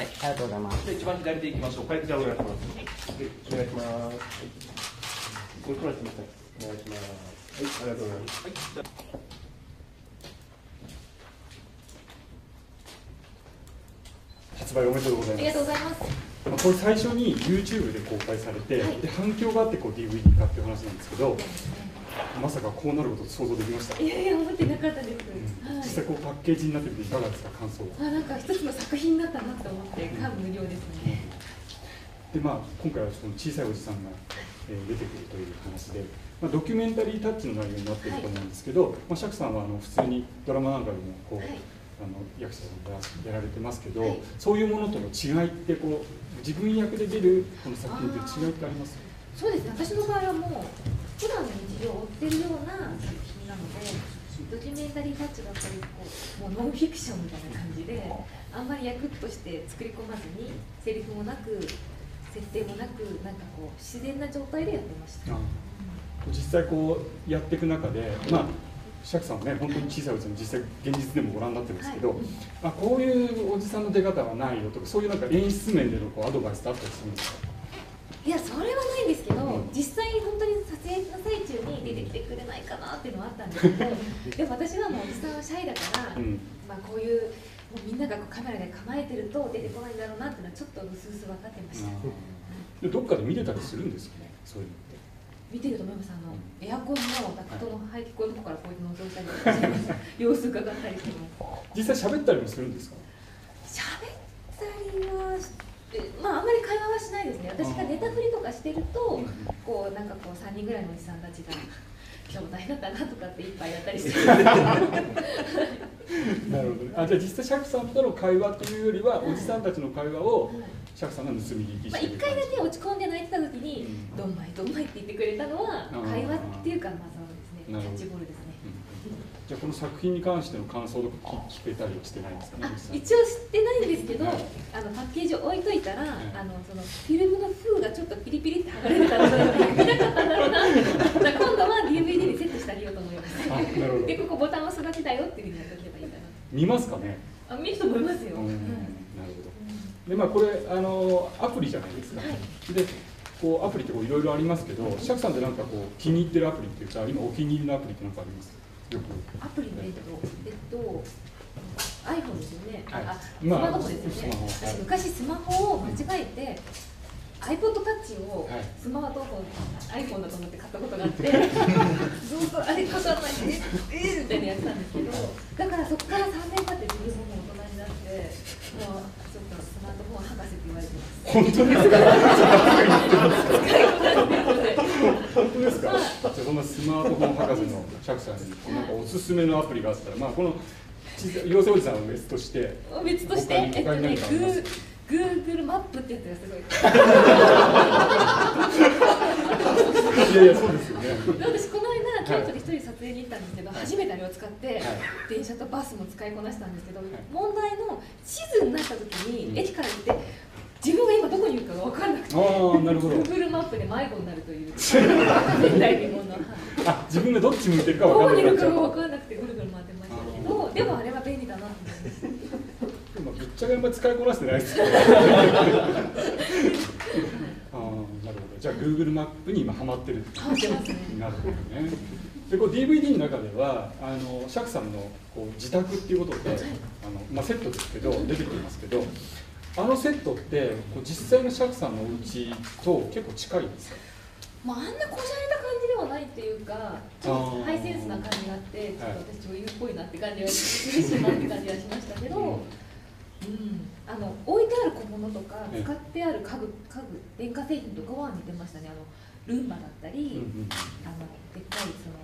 はい、ありがとうございます。じゃあ一番左でいきましょう。はい、じゃあお願いします。お願いします。ご苦労様です。お願いします。はい、ありがとうございます。はい、じゃ発売おめでとうございますありがとうございます。まあこれ最初に YouTube で公開されて、はいで反響があってこう DVD 化っていう話なんですけどまさかこうなること想像できました、いやいや、思ってなかったです。うんはい実際こうパッケージになってみていかがですか感想は？あ、なんか一つの作品だったなと思って、感無量ですね。でまあ今回はその小さいおじさんが、えー出てくるという話で、まあ、ドキュメンタリータッチの内容になっていると思うんですけど、まあ、釈さんはあの普通にドラマなんかでもこう、はい。あの役者さんがやられてますけど、はい。そういうものとの違いってこう自分役で出るこの作品って違いってあります？そうですね、私の場合はもう、普段の日常を追ってるような作品なので、ドキュメンタリータッチだったり、こう、もうノンフィクションみたいな感じで、あんまり役として作り込まずに、セリフもなく、設定もなく、なんかこう、自然な状態でやってました。実際こうやっていく中で、まあ、釈さんはね、本当に小さいおじさん、実際現実でもご覧になってるんですけど、はい。あこういうおじさんの出方はないよとか、そういうなんか演出面でのこうアドバイスってあったりするんですか？いやそれはないんですけど、うん実際本当に撮影の最中に出てくれないかなっていうのはあったんですけど でも私はもうおじさんはシャイだから、うん。まあ、こういうもうみんながこうカメラで構えてると出てこないんだろうなっていうのはちょっとうすうす分かってました、でどっかで見てたりするんですかね、そういうのって。見てると思います。あのエアコンのダクトの排気口の方からこうやって覗いたりとか様子伺ったりしてます実際喋ったりもするんですか？喋ったりはまああんまり会話はしないですね。私がネタ振りとかしてるとこうなんかこう3人ぐらいのおじさんたちが今日も大変だったなとかっていっぱいやったりして なるほど。ね。あじゃあ実際釈さんとの会話というよりは、おじさんたちの会話を釈さんが盗み聞きまあ1してる回だけ落ち込んで泣いてた時にうん「どんまいどんまい」って言ってくれたのは会話っていうかまあそうですね。キャッチボールですね。うんじゃあこの作品に関しての感想とか聞聞けたりはしてないんですかね一応知ってないんですけど、はい。あのパッケージを置いといたら、い。あのそのフィルムの封がちょっとピリピリって剥がれてたので見なかったんだろうなって見ますかね？あ見ると思いますよ、うんはい。なるほど。でまあこれあのアプリじゃないですか、はい。でこうアプリってこういろいろありますけど釈さんってなんかこう気に入ってるアプリっていうか今お気に入りのアプリって何かあります？よく。アプリのえっとえっと iPhone ですよね、はい。あスまあマートフォンですよね、スマホ。はい。私昔スマホを間違えて iPod タッチをはい。スマートフォン、iPhone だと思って買ったことがあってずっとあれかからないでええみたいなやってたんですけどだからそこから3年経って自分も大人になってもうちょっとスマートフォン博士って言われてます本当ですか？本当ですか？じゃそんなスマートフォン博士の釈さんになんか？おすすめのアプリがあったらまあこの妖精おじさんは別として別として、えっとね、他にグー Google マップってやつがすごい。いやいやそうですよね私この間京都で一人撮影に行ったんですけど、初めてあれを使って、電車とバスも使いこなしたんですけど、問題の地図になった時に、駅か？ら出て自分が今どこにいるかが分からなくて。ああなるほど。Google マップで迷子になるという。前代のはいあ自分がどっち向いてるかど分かんなくなっちゃう分からなくてぐるぐる回ってましたけどでもあれは便利だなと思いましたでもぶっちゃけあんまり使いこなしてないですけど。ああなるほど。じゃあ Google マップに今ハマってる。ハマってますね。なるほどね。でこう DVD の中ではあの釈さんのこう自宅っていうことで、あのまあ、セットですけど出てきてますけどあのセットってこう実際の釈さんのお家と結構近いんですか？まあ、あんなこじゃれた感じではないっていうか、ちょっとハイセンスな感じがあって、ちょっと私、女優っぽいなって感じがするしなって感じがしましたけど、うん、あの置いてある小物とか、ええ。使ってある家具、家具電化製品とかは似てましたね、あのルンバだったり、うんうん。あのでっかいその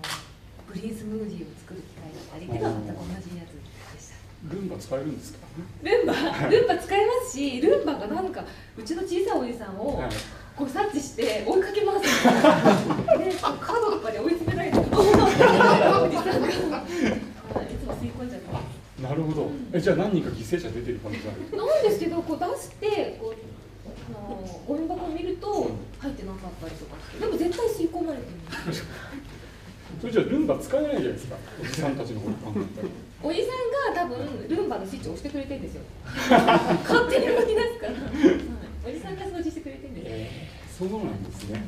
グリーンスムージーを作る機械だったりっていうのは全く同じやつでした。ルンバ使えるんですか？ルンバ、ルンバ使えますし、ルンバがなんかうちの小さいおじさんをはい。こう察知して追いかけます。で、角とかで追い詰められて、おじさんが、はいいつも吸い込んじゃってます。なるほど。えじゃあ何人か犠牲者出てる可能性ある？なんですけど、こう出して、こう。あのゴミ箱を見ると入ってなかったりとかでも絶対吸い込まれてる。それじゃあルンバ使えないじゃないですか。おじさんたちのこと考えたら分ルンバのスイッチを押してくれてるんですよ。勝手に動き出すから、はい、おじさんが掃除してくれてるんですよ。そうなんですね